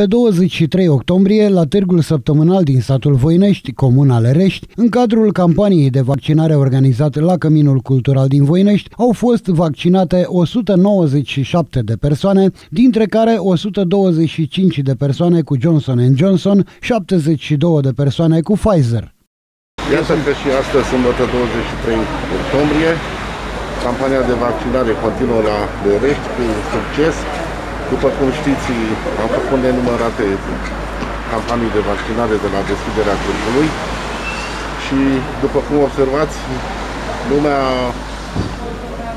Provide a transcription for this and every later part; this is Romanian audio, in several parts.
Pe 23 octombrie, la târgul săptămânal din satul Voinești, comuna Lerești, în cadrul campaniei de vaccinare organizată la Căminul Cultural din Voinești, au fost vaccinate 197 de persoane, dintre care 125 de persoane cu Johnson Johnson, 72 de persoane cu Pfizer. Iată că și astăzi, sâmbătă 23 octombrie, campania de vaccinare continuă la Lerești cu succes. După cum știți, am făcut nenumărate campanii de vaccinare de la deschiderea câmpului și, după cum observați, lumea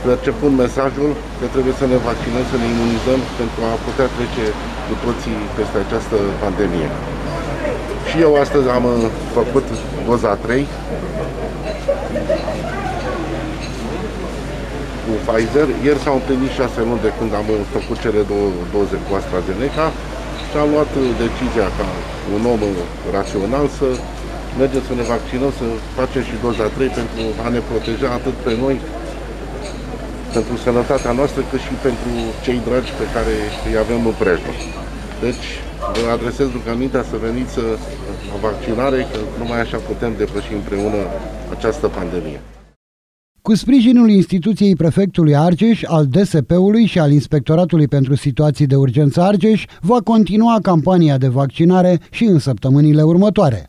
percepând mesajul că trebuie să ne vaccinăm, să ne imunizăm pentru a putea trece cu toții peste această pandemie. Și eu astăzi am făcut doza 3 cu Pfizer. Ieri s-au împlinit 6 luni de când am făcut cele două doze cu AstraZeneca și am luat decizia ca un om rațional să mergem să ne vaccinăm, să facem și doza 3 pentru a ne proteja atât pe noi, pentru sănătatea noastră, cât și pentru cei dragi pe care îi avem în prejur. Deci, vă adresez rugămintea să veniți la vaccinare, că numai așa putem depăși împreună această pandemie. Cu sprijinul instituției prefectului Argeș, al DSP-ului și al Inspectoratului pentru Situații de Urgență Argeș, va continua campania de vaccinare și în săptămânile următoare.